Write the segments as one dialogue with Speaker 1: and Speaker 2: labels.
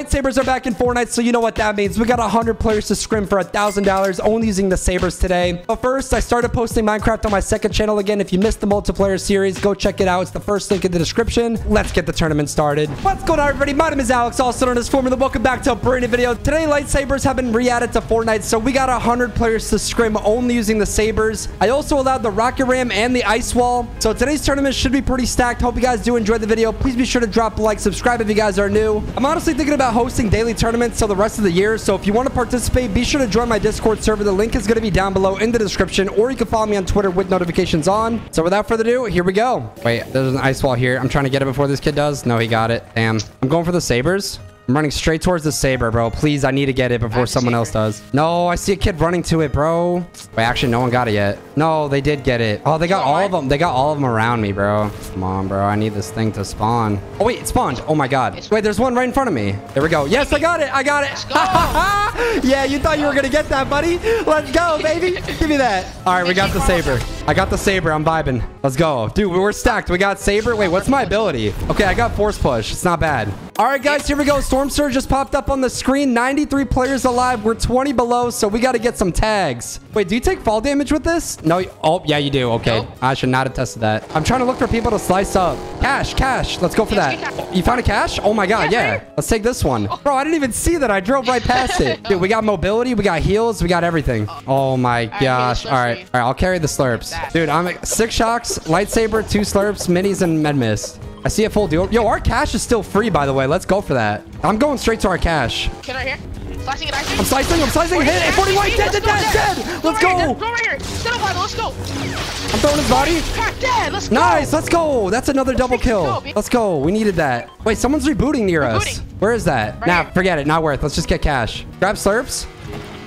Speaker 1: Lightsabers are back in Fortnite, so you know what that means. We got 100 players to scrim for $1,000 only using the sabers today. But first, I started posting Minecraft on my second channel again. If you missed the multiplayer series, go check it out. It's the first link in the description. Let's get the tournament started. What's going on, everybody? My name is Alex, also known as Formula. Welcome back to a brand new video. Today, lightsabers have been re-added to Fortnite, so we got 100 players to scrim only using the sabers. I also allowed the rocket ram and the ice wall. So today's tournament should be pretty stacked. Hope you guys do enjoy the video. Please be sure to drop a like, subscribe if you guys are new. I'm honestly thinking about hosting daily tournaments till the rest of the year. So if you want to participate, be sure to join my Discord server. The link is going to be down below in the description, or you can follow me on Twitter with notifications on. So without further ado, here we go. Wait, there's an ice wall here. I'm trying to get it before this kid does. No, he got it. Damn. I'm going for the sabers. I'm running straight towards the saber, bro. Please, I need to get it before someone else does. No, I see a kid running to it, bro. Wait, actually, no one got it yet. No, they did get it. Oh, they got all of them. They got all of them around me, bro. Come on, bro. I need this thing to spawn. Oh, wait, it spawned. Oh, my God. Wait, there's one right in front of me. There we go. Yes, I got it. I got it. yeah, you thought you were going to get that, buddy. Let's go, baby. Give me that. All right, we got the saber. I got the saber. I'm vibing. Let's go. Dude, we're stacked. We got saber. Wait, what's my ability? Okay, I got force push. It's not bad. All right, guys, here we go. Storm Surge just popped up on the screen. 93 players alive. We're 20 below, so we got to get some tags. Wait, do you take fall damage with this? No. Oh, yeah, you do. Okay.
Speaker 2: Nope.
Speaker 1: I should not have tested that. I'm trying to look for people to slice up. Cash, cash. Let's go for
Speaker 2: Yes,
Speaker 1: that. You found a cash? Oh, my God.
Speaker 2: Yes,
Speaker 1: Yeah. Let's take this one. Bro, I didn't even see that. I drove right past it. Dude, we got mobility. We got heals. We got everything. Oh, oh my
Speaker 2: here's
Speaker 1: gosh. All right. All right, I'll carry the slurps. Dude, I'm six shocks, lightsaber, two slurps, minis, and med mist. I see a full deal. Yo, our cash is still free, by the way. Let's go for that. I'm going straight to our cash.
Speaker 2: Kid right here. Flashing it,
Speaker 1: I'm slicing, I'm slicing. Hit it. 41, dead, dead, dead, dead. Let's go.
Speaker 2: Go right here. Get up, Let's go.
Speaker 1: I'm throwing his body.
Speaker 2: Dead. Let's go.
Speaker 1: Nice, let's go. That's another double kill. Let's go. We needed that. Wait, someone's rebooting near us.
Speaker 2: Rebooting.
Speaker 1: Where is that? Nah, forget it. Not worth. Let's just get cash. Grab slurps.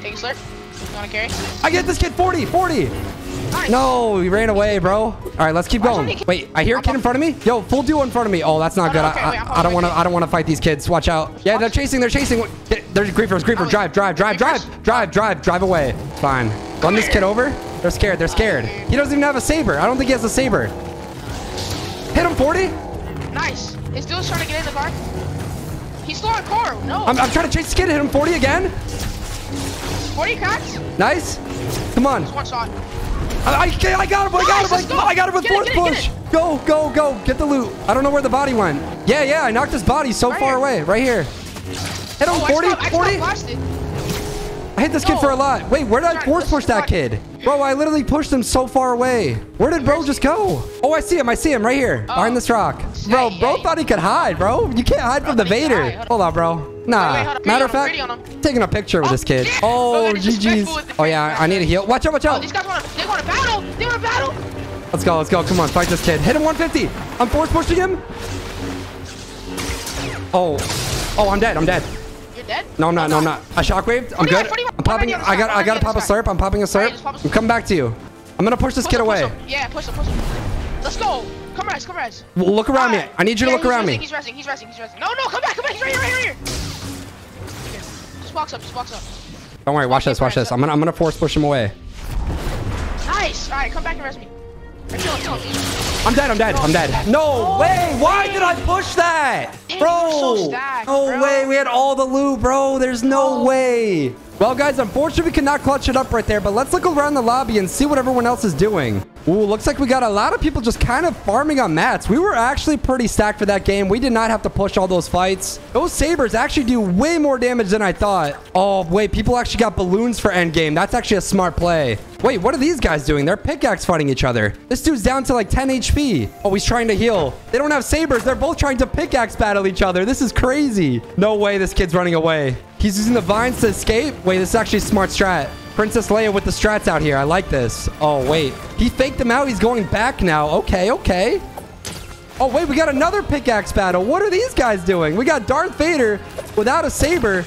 Speaker 2: Take a slurp. You want to carry?
Speaker 1: I get this kid 40, 40. No, he ran away, bro. All right, let's keep going. Wait, I hear a kid in front of me. Yo, full duo in front of me. Oh, that's not good. I, I, I don't want to. I don't want to fight these kids. Watch out. Yeah, they're chasing. They're chasing. There's creepers. Creeper.
Speaker 2: Oh,
Speaker 1: Drive. Drive. Drive. Drive. Drive. Drive. Drive away. Fine. Run this kid over. They're scared. They're scared. He doesn't even have a saber. I don't think he has a saber. Hit him 40.
Speaker 2: Nice. This dude's trying to get in the car. He's still on car. No.
Speaker 1: I'm, I'm trying to chase this kid. Hit him 40 again.
Speaker 2: 40 cracks.
Speaker 1: Nice. Come on.
Speaker 2: Just One shot.
Speaker 1: I, I, I got him! I got him! I, I got him with force
Speaker 2: get it, get
Speaker 1: push!
Speaker 2: it.
Speaker 1: Go, go, go! Get the loot! I don't know where the body went. Yeah, yeah, I knocked his body so
Speaker 2: Right
Speaker 1: far
Speaker 2: here.
Speaker 1: away. Right here. Hit him,
Speaker 2: Oh,
Speaker 1: 40,
Speaker 2: I stopped, I
Speaker 1: 40.
Speaker 2: stopped blasted.
Speaker 1: I hit this kid for a lot. Wait, where did I force push that kid? Bro, I literally pushed him so far away. Where did bro just go? Oh, I see him. I see him right here. Behind oh. this rock. Bro,
Speaker 2: Hey,
Speaker 1: bro
Speaker 2: hey.
Speaker 1: thought he could hide, bro. You can't hide from the
Speaker 2: thought he could
Speaker 1: Vader. Hold on, bro. Nah.
Speaker 2: wait, on.
Speaker 1: Matter of fact,
Speaker 2: on him, greedy on him.
Speaker 1: taking a picture with
Speaker 2: Oh,
Speaker 1: this kid.
Speaker 2: yeah.
Speaker 1: Oh,
Speaker 2: Bro, that is disrespectful
Speaker 1: GG's. Oh, yeah, I need a heal. Watch out, watch
Speaker 2: Oh,
Speaker 1: out.
Speaker 2: these guys want to. They want to battle. They want to battle.
Speaker 1: Let's go, let's go. Come on, fight this kid. Hit him 150. I'm force pushing him. Oh. Oh, I'm dead. I'm dead.
Speaker 2: You're dead.
Speaker 1: No, I'm not. Oh, no, I'm not. I shockwaved. I'm good. I'm popping.
Speaker 2: Right on the
Speaker 1: I got. I gotta pop a slurp. I'm popping a slurp.
Speaker 2: just pop a
Speaker 1: I'm coming back to you. I'm gonna push this kid away.
Speaker 2: Yeah, push him, push him. Let's go. Come res, come.
Speaker 1: Well, Look around me. I need you to look around me.
Speaker 2: He's resting, he's resting, he's resting. No, no, come back, come back. He's right here, right here, right here. Here. Just box up, just box up.
Speaker 1: Don't worry. Watch this. Watch this. I'm gonna. I'm gonna force push him away.
Speaker 2: Nice. All right, come back and res me. Right, kill him, kill him.
Speaker 1: I'm dead. I'm dead. I'm dead. No way. Why did I push that, bro?
Speaker 2: you were so stacked,
Speaker 1: no way. We had all the loot, bro. There's no way. Well, guys, unfortunately, we cannot clutch it up right there, but let's look around the lobby and see what everyone else is doing. Ooh, looks like we got a lot of people just kind of farming on mats. We were actually pretty stacked for that game. We did not have to push all those fights. Those sabers actually do way more damage than I thought. Oh, wait, people actually got balloons for endgame. That's actually a smart play. Wait, what are these guys doing? They're pickaxe fighting each other. This dude's down to like 10 HP. Oh, he's trying to heal. They don't have sabers. They're both trying to pickaxe battle each other. This is crazy. No way this kid's running away. He's using the vines to escape. Wait, this is actually a smart strat. Princess Leia with the strats out here. I like this. Oh, wait. He faked them out. He's going back now. Okay, okay. Oh, wait, we got another pickaxe battle. What are these guys doing? We got Darth Vader without a saber.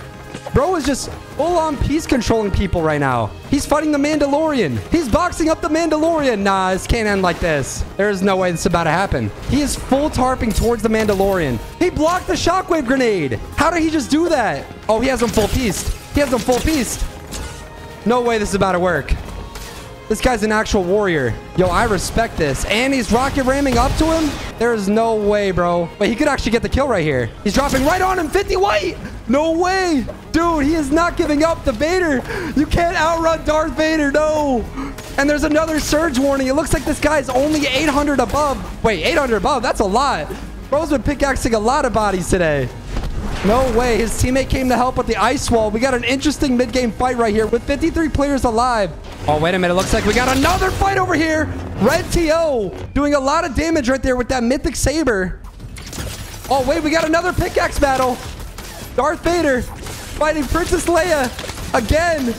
Speaker 1: Bro is just full-on piece controlling people right now. He's fighting the Mandalorian. He's boxing up the Mandalorian. Nah, this can't end like this. There is no way this is about to happen. He is full tarping towards the Mandalorian. He blocked the shockwave grenade. How did he just do that? Oh, he has him full pieced. He has him full pieced. No way this is about to work. This guy's an actual warrior. Yo, I respect this. And he's rocket ramming up to him. There is no way, bro. Wait, he could actually get the kill right here. He's dropping right on him. 50 white. No way. Dude, he is not giving up. The Vader. You can't outrun Darth Vader. No. And there's another surge warning. It looks like this guy's only 800 above. Wait, 800 above? That's a lot. Bro's been pickaxing a lot of bodies today. No way. His teammate came to help with the ice wall. We got an interesting mid-game fight right here with 53 players alive. Oh, wait a minute. Looks like we got another fight over here. Red TO doing a lot of damage right there with that mythic saber. Oh, wait. We got another pickaxe battle. Darth Vader fighting Princess Leia again.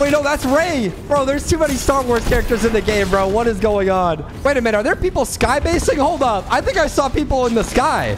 Speaker 1: Wait, no, that's Rey. Bro, there's too many Star Wars characters in the game, bro. What is going on? Wait a minute. Are there people sky basing? Hold up. I think I saw people in the sky.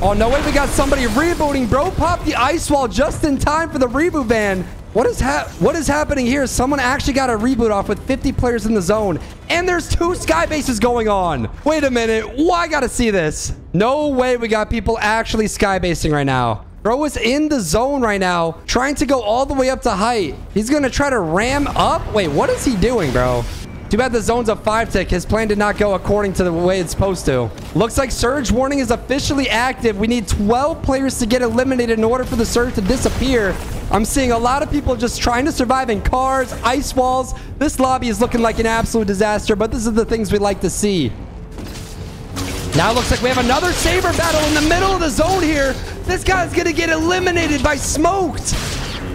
Speaker 1: Oh, no way. We got somebody rebooting. Bro, pop the ice wall just in time for the reboot van. What is ha what is happening here? Someone actually got a reboot off with 50 players in the zone. And there's two sky bases going on. Wait a minute. I got to see this. No way we got people actually sky basing right now. Bro is in the zone right now, trying to go all the way up to height. He's to try to ram up. Wait, what is he doing, bro? Too bad the zone's a five tick. His plan did not go according to the way it's supposed to. Looks like surge warning is officially active. We need 12 players to get eliminated in order for the surge to disappear. I'm seeing a lot of people just trying to survive in cars, ice walls. This lobby is looking like an absolute disaster, but this is the things we like to see. Now it looks like we have another saber battle in the middle of the zone here. This guy's to get eliminated by smoked.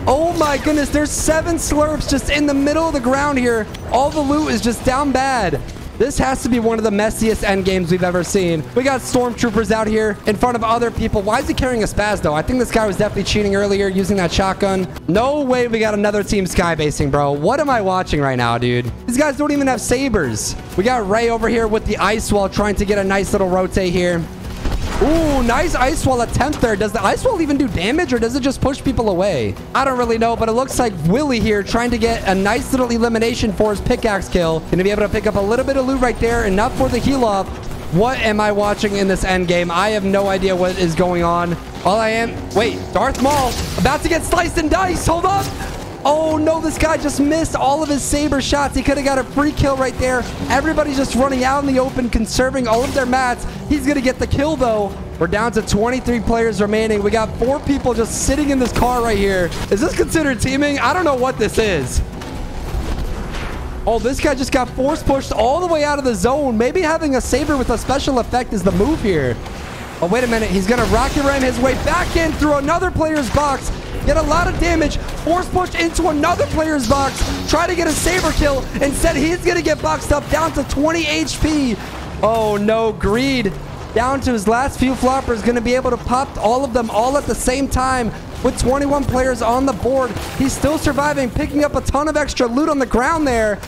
Speaker 1: Oh my goodness, there's seven slurps just in the middle of the ground here. All the loot is just down bad. This has to be one of the messiest end games we've ever seen. We got stormtroopers out here in front of other people. Why is he carrying a spaz though? I think this guy was definitely cheating earlier using that shotgun. No way we got another team skybasing, bro. What am I watching right now, dude? These guys don't even have sabers. We got Rey over here with the ice wall trying to get a nice little rotate here. Ooh, nice ice wall attempt there. Does the ice wall even do damage or does it just push people away? I don't really know, but it looks like Willie here trying to get a nice little elimination for his pickaxe kill. To be able to pick up a little bit of loot right there, enough for the heal off. What am I watching in this end game? I have no idea what is going on. All I am... Wait, Darth Maul about to get sliced and diced. Hold up. Oh, no, this guy just missed all of his saber shots. He could have got a free kill right there. Everybody's just running out in the open, conserving all of their mats. He's going to get the kill, though. We're down to 23 players remaining. We got four people just sitting in this car right here. Is this considered teaming? I don't know what this is. Oh, this guy just got force pushed all the way out of the zone. Maybe having a saber with a special effect is the move here. Oh, wait a minute. He's going to rocket ram his way back in through another player's box. Get a lot of damage. Force push into another player's box. Try to get a saber kill. Instead, he's going to get boxed up down to 20 HP. Oh, no. Greed down to his last few floppers. Going to be able to pop all of them all at the same time with 21 players on the board. He's still surviving, picking up a ton of extra loot on the ground there.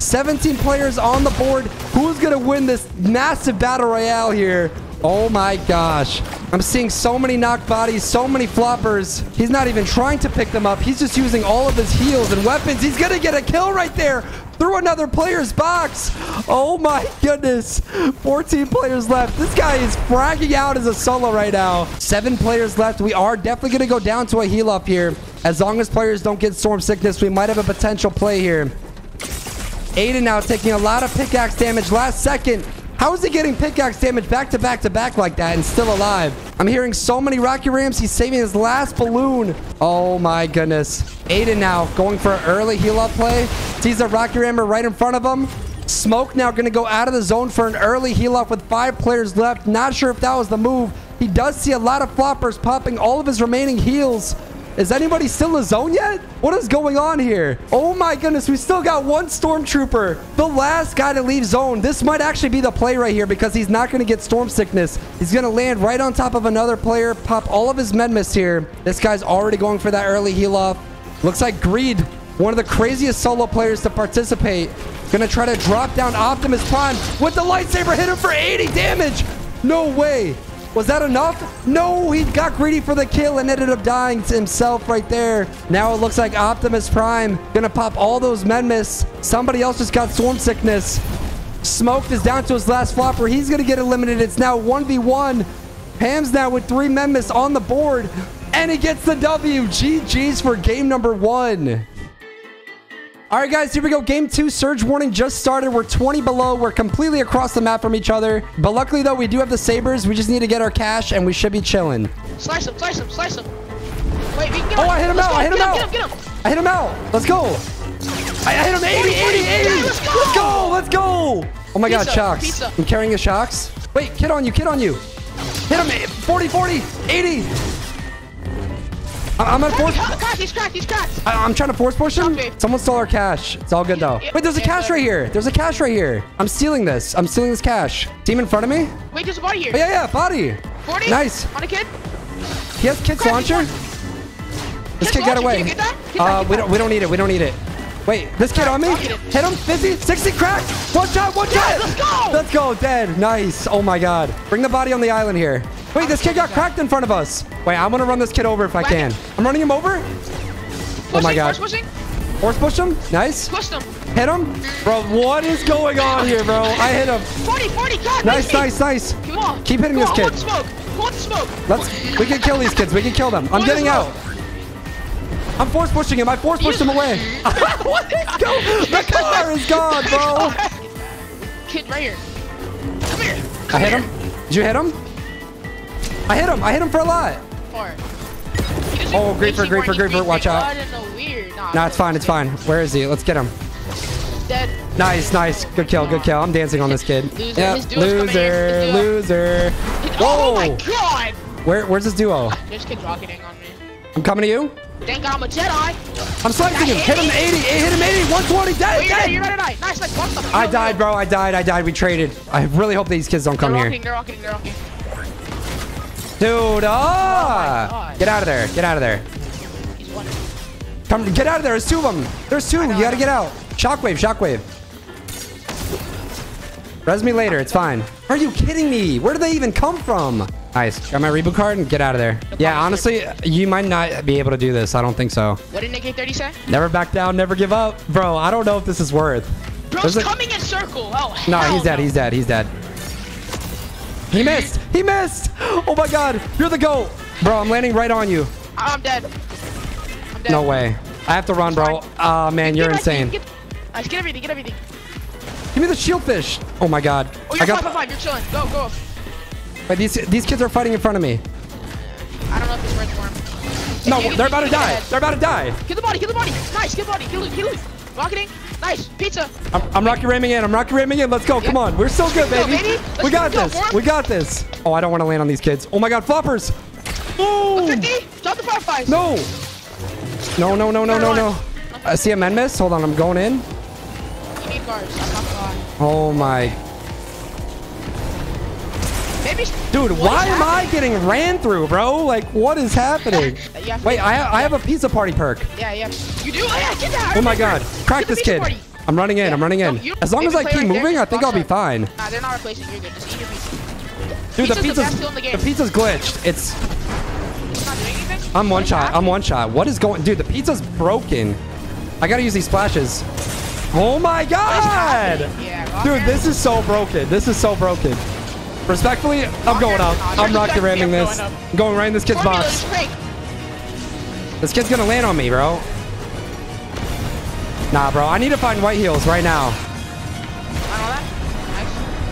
Speaker 1: 17 players on the board. Who's going to win this massive battle royale here? Oh my gosh. I'm seeing so many knocked bodies, so many floppers. He's not even trying to pick them up. He's just using all of his heals and weapons. He's going to get a kill right there through another player's box. Oh my goodness. 14 players left. This guy is fragging out as a solo right now. Seven players left. We are definitely going to go down to a heal up here. As long as players don't get storm sickness, we might have a potential play here. Aiden now taking a lot of pickaxe damage last second. How is he getting pickaxe damage back to back to back like that and still alive? I'm hearing so many rocket rams. He's saving his last balloon. Oh my goodness. Aiden now going for an early heal up play. Sees a rocket rammer right in front of him. Smoke now going to go out of the zone for an early heal up with five players left. Not sure if that was the move. He does see a lot of floppers popping all of his remaining heals. Is anybody still in the zone yet? What is going on here? Oh my goodness, we still got one stormtrooper. The last guy to leave zone. This might actually be the play right here because he's not going to get storm sickness. He's going to land right on top of another player, pop all of his med mists here. This guy's already going for that early heal off. Looks like Greed, one of the craziest solo players to participate. Gonna try to drop down Optimus Prime with the lightsaber, hit him for 80 damage. No way. Was that enough? No, he got greedy for the kill and ended up dying to himself right there. Now it looks like Optimus Prime gonna pop all those med mists. Somebody else just got storm sickness. Smoked is down to his last flopper. He's gonna get eliminated. It's now 1v1. Pam's now with three med mists on the board. And he gets the W. GG's for game number one. All right, guys, here we go. Game two, surge warning just started. We're 20 below. We're completely across the map from each other. But luckily, though, we do have the sabers. We just need to get our cash, and we should be chilling.
Speaker 2: Slice him, slice him, slice him. Wait, we can get
Speaker 1: Oh,
Speaker 2: him.
Speaker 1: I hit him
Speaker 2: Let's
Speaker 1: out.
Speaker 2: go.
Speaker 1: I hit him out.
Speaker 2: Him, get him, get him.
Speaker 1: I hit him out. Let's go. I I hit him 80, 80, 80.
Speaker 2: Yeah, let's go.
Speaker 1: Let's go. Let's go. Oh my God,
Speaker 2: Pizza,
Speaker 1: shocks.
Speaker 2: pizza.
Speaker 1: I'm carrying his shocks. Wait, kid on you, kid on you. Hit him 40, 40, 80. I- I'm gonna force.
Speaker 2: He's cracked, he's cracked.
Speaker 1: I- I'm trying to force push him. Someone stole our cash. It's all good though. Wait, there's a cash right here. There's a cash right here. I'm stealing this. I'm stealing this cash. Team in front of me?
Speaker 2: Wait, there's a body here.
Speaker 1: Oh, yeah, yeah, body.
Speaker 2: 40?
Speaker 1: Nice.
Speaker 2: On a kid?
Speaker 1: He has kids launcher. This kid got away.
Speaker 2: can you get that? Get
Speaker 1: Uh, we don't. We don't need it. We don't need it. Wait, this kid on me? Hit him. 50, 60, cracked. One shot. One shot.
Speaker 2: let's go.
Speaker 1: Let's go. Dead. Nice. Oh my God. Bring the body on the island here. Wait, this kid got cracked in front of us. Wait, I'm gonna run this kid over if I can. I'm running him over.
Speaker 2: Oh pushing,
Speaker 1: my God.
Speaker 2: Force pushing.
Speaker 1: Force push him. Nice.
Speaker 2: Pushed him.
Speaker 1: Hit him. Bro, what is going on here, bro? I hit him.
Speaker 2: 40, 40, God,
Speaker 1: Nice,
Speaker 2: nice,
Speaker 1: nice, nice.
Speaker 2: Come on.
Speaker 1: Keep hitting
Speaker 2: Come
Speaker 1: this
Speaker 2: on,
Speaker 1: kid.
Speaker 2: Hold smoke. Hold smoke.
Speaker 1: Let's. We can kill these kids. We can kill them. I'm getting out. I'm force pushing him. I force pushed him away. what is going? The car is gone, bro.
Speaker 2: Kid right here. Come here.
Speaker 1: I hit
Speaker 2: here.
Speaker 1: him. Did you hit him? I hit him. I hit him for a lot.
Speaker 2: Far.
Speaker 1: Oh, Griefer,
Speaker 2: he
Speaker 1: Griefer,
Speaker 2: more- he
Speaker 1: Griefer, watch out.
Speaker 2: blood in the weird. Nah,
Speaker 1: No, it's fine. It's fine. Where is he? Let's get him.
Speaker 2: Dead.
Speaker 1: Nice, nice. Good kill. Good kill. I'm dancing on this kid.
Speaker 2: Loser.
Speaker 1: Yeah,
Speaker 2: His duo's coming
Speaker 1: loser,
Speaker 2: here. His duo.
Speaker 1: loser.
Speaker 2: Oh my god!
Speaker 1: Where, where's this duo?
Speaker 2: There's kid rocketing on me.
Speaker 1: I'm coming to you.
Speaker 2: Thank God I'm a Jedi.
Speaker 1: I'm slicing him. Hit him 80. Hit him 80. 120. Dead.
Speaker 2: Oh,
Speaker 1: Dead.
Speaker 2: you're to die. Nice, nice. Watch them.
Speaker 1: I died, bro. I died. I died. We traded. I really hope these kids don't come
Speaker 2: They're
Speaker 1: here.
Speaker 2: they're rocketing, they're rocketing.
Speaker 1: Dude, ah!
Speaker 2: God.
Speaker 1: Get out of there. Get out of there.
Speaker 2: He's one.
Speaker 1: Come, get out of there. There's two of them. There's two. You gotta get out. Shockwave, shockwave. Res me later. It's fine. Are you kidding me? Where did they even come from? Nice. Got my reboot card and get out of there. Yeah, honestly, you might not be able to do this. I don't think so.
Speaker 2: What did Nick 30 say?
Speaker 1: Never back down, never give up. Bro, I don't know if this is worth.
Speaker 2: Bro's
Speaker 1: There's a-
Speaker 2: coming in circle. Oh,
Speaker 1: No, he's dead. He's dead. He's dead. He missed. He missed. Oh my god. You're the GOAT. Bro, I'm landing right on you.
Speaker 2: I'm dead. I'm dead.
Speaker 1: No way. I have to run, bro. Ah, man, you're insane.
Speaker 2: Get, nice, get everything, get everything.
Speaker 1: Give me the shield fish. Oh my god.
Speaker 2: Oh, you're
Speaker 1: I got.
Speaker 2: five, five, five. You're chilling. Go, go.
Speaker 1: Wait, these these kids are fighting in front of me.
Speaker 2: I don't know if it's red for him.
Speaker 1: No, they're about to die. They're about to die.
Speaker 2: Kill the body, kill the body. Nice, kill the body. Kill it, kill it. Rocketing. Nice. Pizza.
Speaker 1: I'm, I'm rocket ramming in. I'm rocket ramming in. Let's go. Come on. We're so good,
Speaker 2: Let's go,
Speaker 1: baby.
Speaker 2: baby.
Speaker 1: We got
Speaker 2: go,
Speaker 1: this.
Speaker 2: boy.
Speaker 1: We got this. Oh, I don't want to land on these kids. Oh my god, floppers. Oh
Speaker 2: 50. Drop the
Speaker 1: no. No, no, no, no, no, no. I see a men miss. Hold on. I'm going in.
Speaker 2: You need guards. I'm not gonna.
Speaker 1: Oh my. Dude,
Speaker 2: what
Speaker 1: why am I getting ran through, bro? Like, what is happening? Wait, I, I have a pizza party perk.
Speaker 2: Yeah, yeah. You do? Oh, yeah, get that.
Speaker 1: Oh my god. Crack this kid.
Speaker 2: party.
Speaker 1: I'm running in. I'm running in.
Speaker 2: No,
Speaker 1: As long as I keep
Speaker 2: right there,
Speaker 1: moving, I think I'll be
Speaker 2: up.
Speaker 1: fine.
Speaker 2: Nah, they're not replacing. You're good. Just eat your pizza.
Speaker 1: Dude, the
Speaker 2: Pizza's the
Speaker 1: pizza's
Speaker 2: best in the game.
Speaker 1: the pizza's glitched. It's
Speaker 2: It's not doing anything.
Speaker 1: I'm one shot. I'm one shot. What is going? Dude, the pizza's broken. I gotta use these splashes. Oh my god!
Speaker 2: Yeah,
Speaker 1: Dude, this is so broken. This is so broken. Respectfully, I'm going up. I'm rocket ramming this.
Speaker 2: Going.
Speaker 1: I'm going right in this kid's box. This kid's gonna land on me, bro. Nah, bro. I need to find white heals right now.
Speaker 2: I know that.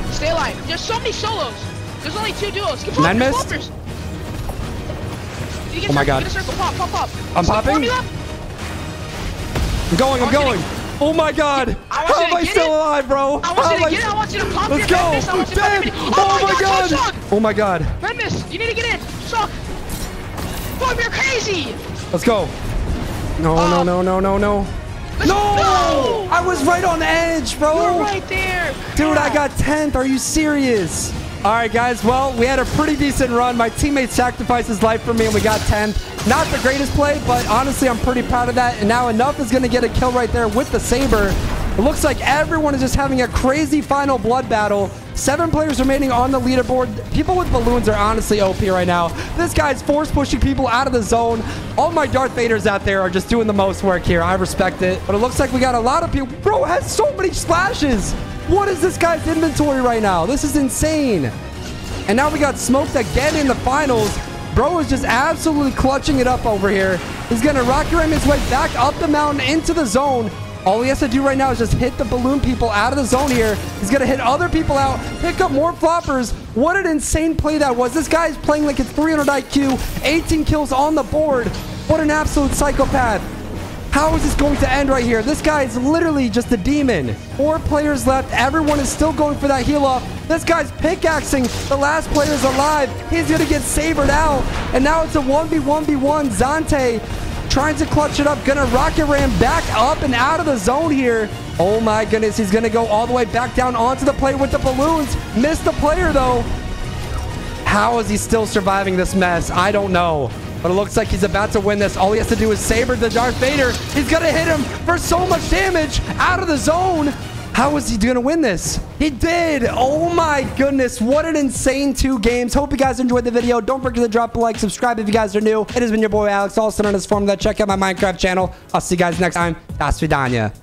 Speaker 2: Nice. Stay alive. There's so many solos. There's only two duos. Keep
Speaker 1: Men missed?
Speaker 2: poppers.
Speaker 1: Oh my God.
Speaker 2: Pop, pop, pop.
Speaker 1: I'm popping. I'm going. I'm
Speaker 2: I want you
Speaker 1: going. Oh my god. How am I still
Speaker 2: it.
Speaker 1: alive, bro?
Speaker 2: I
Speaker 1: How
Speaker 2: want you
Speaker 1: am
Speaker 2: to get it. I want you to pop
Speaker 1: Let's go.
Speaker 2: Madness. I want you to pop
Speaker 1: Dead.
Speaker 2: your
Speaker 1: Oh my
Speaker 2: Suck,
Speaker 1: god. Oh my god.
Speaker 2: Madness. You need to get in. Suck. Bob, you're crazy.
Speaker 1: Let's go. No, no,
Speaker 2: Oh.
Speaker 1: no, no, no, no.
Speaker 2: Let's
Speaker 1: No! I was right on edge, bro.
Speaker 2: You're right there.
Speaker 1: Dude, I got 10th. Are you serious? All right, guys. Well, we had a pretty decent run. My teammate sacrificed his life for me, and we got 10th. Not the greatest play, but honestly, I'm pretty proud of that. And now Enough is going to get a kill right there with the Saber. It looks like everyone is just having a crazy final blood battle. Seven players remaining on the leaderboard. People with balloons are honestly OP right now. This guy's force pushing people out of the zone. All my Darth Vaders out there are just doing the most work here. I respect it. But it looks like we got a lot of people. Bro has so many splashes. What is this guy's inventory right now? This is insane. And now we got smoked again in the finals. Bro is just absolutely clutching it up over here. He's going to rocket ram his way back up the mountain into the zone. All he has to do right now is just hit the balloon people out of the zone here. He's going to hit other people out, pick up more floppers. What an insane play that was. This guy is playing like it's 300 IQ, 18 kills on the board. What an absolute psychopath. How is this going to end right here? This guy is literally just a demon. Four players left. Everyone is still going for that heal off. This guy's pickaxing. The last player is alive. He's going to get sabered out. And now it's a 1v1v1. Zante trying to clutch it up. Gonna rocket ram back up and out of the zone here. Oh my goodness. He's going to go all the way back down onto the plate with the balloons. Missed the player though. How is he still surviving this mess? I don't know. But it looks like he's about to win this. All he has to do is saber the Darth Vader. He's going to hit him for so much damage out of the zone. How is he going to win this? He did. Oh my goodness. What an insane two games. Hope you guys enjoyed the video. Don't forget to drop a like, subscribe if you guys are new. It has been your boy Alex, also known his Form that. Check out my Minecraft channel. I'll see you guys next time. Das Vidania.